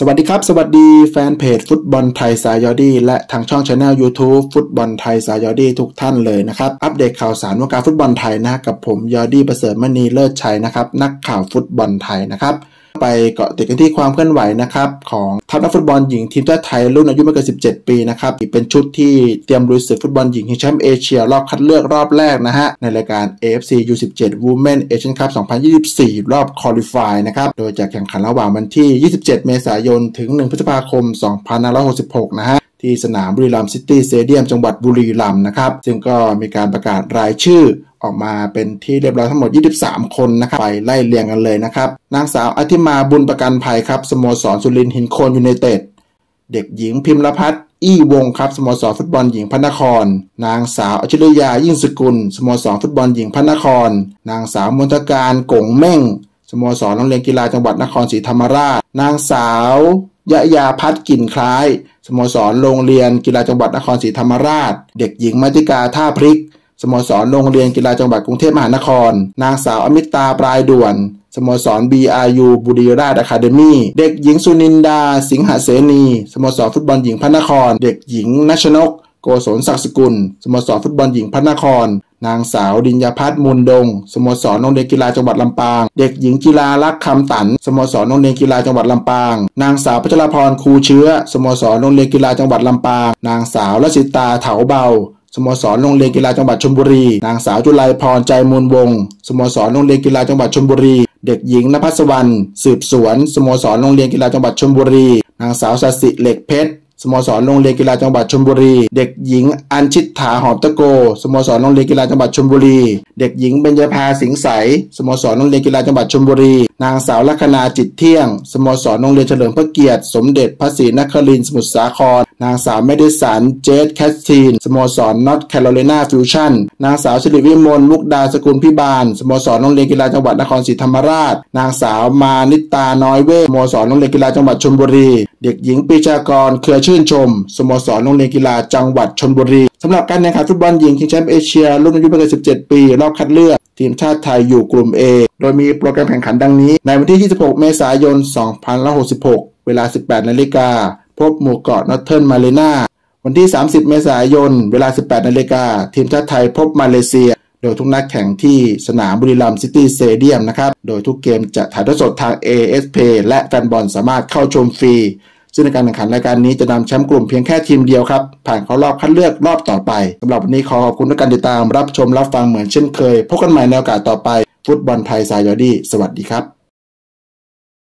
สวัสดีครับ สวัสดีแฟนเพจฟุตบอลไทยสายยอดีและทางช่องช anel YouTube ฟุตบอลไทยสายยอดีทุกท่านเลยนะครับ อัปเดตข่าวสารวงการฟุตบอลไทยนะกับผมยอดีประเสริฐมณีเลิศชัยนะครับ นักข่าวฟุตบอลไทยนะครับ ไปเกาะติดกันที่ความเคลื่อนไหวนะครับของทัพนักฟุตบอลหญิงทีมชาติไทยรุ่นอายุไม่เกิน 17 ปีนะครับเป็นชุดที่เตรียมลุยศึกฟุตบอลหญิงชิงแชมป์เอเชียรอบคัดเลือกรอบแรกนะฮะในรายการ AFC U17 Women Asian Cup 2024 รอบ qualify นะครับโดยจะแข่งขันระหว่างวันที่ 27 เมษายน ถึง 1 พฤษภาคม 2566 นะฮะที่สนามบุรีรัมย์ซิตี้สเตเดียมจังหวัดบุรีรัมย์นะครับซึ่งก็มีการประกาศรายชื่อ ออกมาเป็นที่เรียบร้อยทั้งหมด 23 คนนะครับไปไล่เรียงกันเลยนะครับ นางสาวอธิมาบุญประกันภัยครับสโมสรสุรินทร์หินโคนยูไนเต็ดเด็กหญิงพิมพ์ละพัฒน์อี้วงครับสโมสรฟุตบอลหญิงพระนคร นางสาวอชิรยายิ่งสกุลสโมสรฟุตบอลหญิงพระนคร นางสาวมนตการกงเม่งสโมสรโรงเรียนกีฬาจังหวัดนครศรีธรรมราช นางสาวยะยาพัฒกลิ่นคล้ายสโมสรโรงเรียนกีฬาจังหวัดนครศรีธรรมราช เด็กหญิงมัติกาท่าพริก สโมสรโรงเรียนกีฬาจังหวัดกรุงเทพมหานคร นางสาวอมิตาปลายด่วนสโมสร BRU บุรีราชอะคาเดมี่เด็กหญิงสุนินดา สิงหเสนี สโมสรฟุตบอลหญิงพระนคร เด็กหญิงนัชนก โกศลศักดิ์สกุล สโมสรฟุตบอลหญิงพระนคร นางสาวดินยาพัฒน์มูลดง สโมสรโรงเรียนกีฬาจังหวัดลำปาง เด็กหญิงกีฬาลักคำตัน สโมสรโรงเรียนกีฬาจังหวัดลำปาง นางสาวพัชรพร คูเชื้อ สโมสรโรงเรียนกีฬาจังหวัดลำปาง นางสาวรสิตาเถาเบา สโมสรโรงเรียนกีฬาจังหวัดชลบุรี นางสาวจุไลพรใจมูลวงสโมสรโรงเรียนกีฬาจังหวัดชลบุรี เด็กหญิงนภัสวรรณสืบสวนสโมสรโรงเรียนกีฬาจังหวัดชลบุรี นางสาวสัสิเหล็กเพชรสโมสรโรงเรียนกีฬาจังหวัดชลบุรี เด็กหญิงอัญชิตถาหอมตะโก สโมสรโรงเรียนกีฬาจังหวัดชลบุรี เด็กหญิงเบญจภาสิงใส สโมสรโรงเรียนกีฬาจังหวัดชลบุรี นางสาวลัคนาจิตเที่ยง สโมสรโรงเรียนเฉลิมพระเกียรติ สมเด็จพระศรีนครินทร์สมุทรสาคร นางสาวเมดิสัน เจสแคสตีน สโมสรนอร์ทแคโรไลนาฟิวชั่น นางสาวสิริวิมลมุกดาสกุลพิบาล สโมสรโรงเรียนกีฬาจังหวัดนครศรีธรรมราช นางสาวมานิตาน้อยเวสโมสรโรงเรียนกีฬาจังหวัดชลบุรี เด็กหญิงปีชากร เครือชื่นชม สโมสรโรงเรียนกีฬาจังหวัดชลบุรีสำหรับการแข่งขันฟุตบอลหญิงชิงแชมป์เอเชีย รุ่นอายุไม่เกิน 17 ปี รอบคัดเลือก ทีมชาติไทยอยู่กลุ่ม A โดยมีโปรแกรมแข่งขันดังนี้ ในวันที่ 26 เมษายน 2566 เวลา 18 นาฬิกา พบหมู่เกาะนอร์เทิร์นมาเรียนาวันที่ 30 เมษายน เวลา 18 นาฬิกา ทีมชาติไทยพบมาเลเซีย โดยทุกนัดแข่งที่สนามบุรีรัมย์ซิตี้สเตเดียมนะครับ โดยทุกเกมจะถ่ายทอดสดทาง ASP และแฟนบอลสามารถเข้าชมฟรี ซึ่งในการแข่งขันรายการนี้จะนำแชมป์กลุ่มเพียงแค่ทีมเดียวครับ ผ่านเข้ารอบคัดเลือกรอบต่อไปสำหรับวันนี้ขอขอบคุณทุกการติดตามรับชมรับฟังเหมือนเช่นเคย พบกันใหม่ในโอกาสต่อไป ฟุตบอลไทยสายยอดี สวัสดีครับ